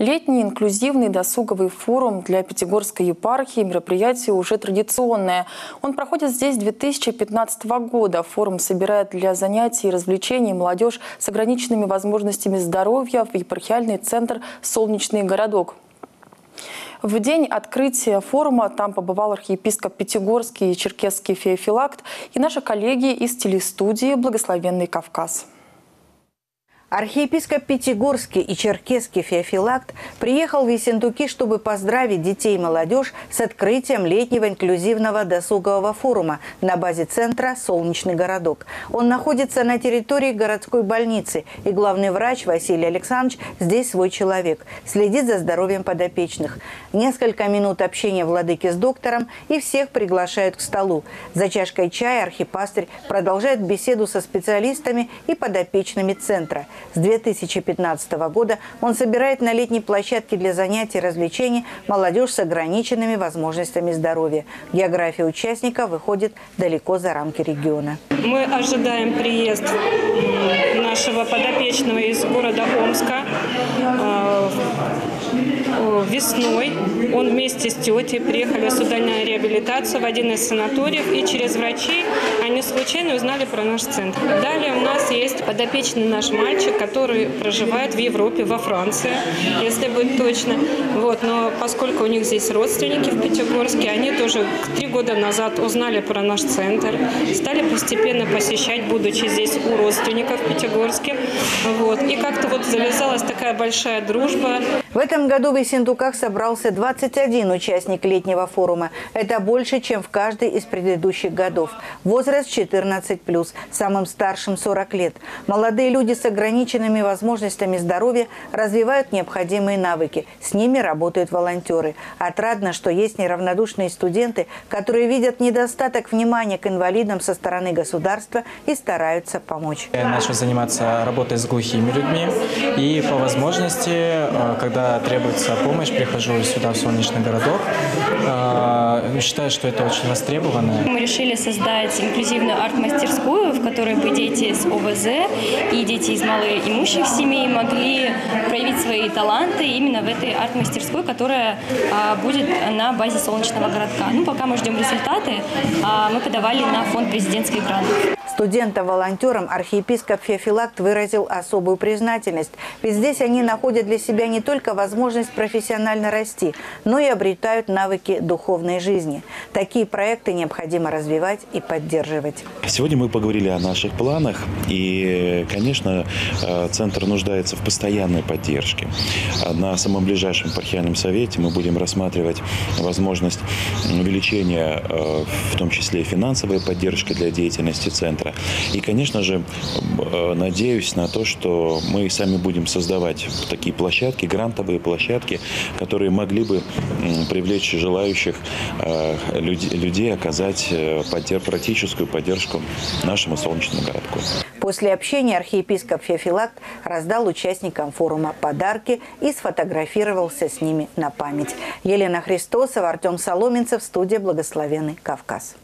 Летний инклюзивный досуговый форум для Пятигорской епархии мероприятие уже традиционное. Он проходит здесь с 2015 года. Форум собирает для занятий и развлечений молодежь с ограниченными возможностями здоровья в епархиальный центр «Солнечный городок». В день открытия форума там побывал архиепископ Пятигорский и Черкесский Феофилакт и наши коллеги из телестудии «Благословенный Кавказ». Архиепископ Пятигорский и Черкесский Феофилакт приехал в Ессентуки, чтобы поздравить детей и молодежь с открытием летнего инклюзивного досугового форума на базе центра «Солнечный городок». Он находится на территории городской больницы, и главный врач Василий Александрович здесь свой человек, следит за здоровьем подопечных. Несколько минут общения владыки с доктором, и всех приглашают к столу. За чашкой чая архипастырь продолжает беседу со специалистами и подопечными центра – с 2015 года он собирает на летней площадке для занятий и развлечений молодежь с ограниченными возможностями здоровья. География участника выходит далеко за рамки региона. Мы ожидаем приезд нашего подопечного из города Омска э, весной. Он вместе с тетей приехали сюда на реабилитацию в один из санаториев. И через врачей они случайно узнали про наш центр. Далее у нас есть подопечный наш мальчик, который проживает в Европе, во Франции, если быть точно. Вот, но поскольку у них здесь родственники в Пятигорске, они тоже три года назад узнали про наш центр, стали постепенно посещать, будучи здесь у родственников в Пятигорске. Вот. И как-то вот завязалась такая большая дружба. В этом году в Ессентуках собрался 21 участник летнего форума. Это больше, чем в каждый из предыдущих годов. Возраст 14+, самым старшим 40 лет. Молодые люди с ограниченными возможностями здоровья развивают необходимые навыки. С ними работают волонтеры. Отрадно, что есть неравнодушные студенты, которые видят недостаток внимания к инвалидам со стороны государства и стараются помочь. Я начал заниматься работой с глухими людьми. И по возможности, э, когда когда требуется помощь, прихожу сюда, в солнечный городок. А, считаю, что это очень востребовано. Мы решили создать инклюзивную арт-мастерскую, в которой бы дети с ОВЗ и дети из малоимущих семей могли проявить свои таланты именно в этой арт-мастерской, которая а, будет на базе солнечного городка. Ну, пока мы ждем результаты, а, мы подавали на фонд президентских грантов. Студентам-волонтерам архиепископ Феофилакт выразил особую признательность, ведь здесь они находят для себя не только возможность профессионально расти, но и обретают навыки духовной жизни. Такие проекты необходимо развивать и поддерживать. Сегодня мы поговорили о наших планах, и, конечно, э, Центр нуждается в постоянной поддержке. На самом ближайшем епархиальном совете мы будем рассматривать возможность увеличения, э, в том числе финансовой поддержки для деятельности Центра, центра. И, конечно же, э, надеюсь на то, что мы сами будем создавать такие площадки, грантовые площадки, которые могли бы привлечь желающих э, людей оказать э, практическую поддержку нашему солнечному городку. После общения архиепископ Феофилакт раздал участникам форума подарки и сфотографировался с ними на память. Елена Христосова, Артем Соломенцев, студия «Благословенный Кавказ».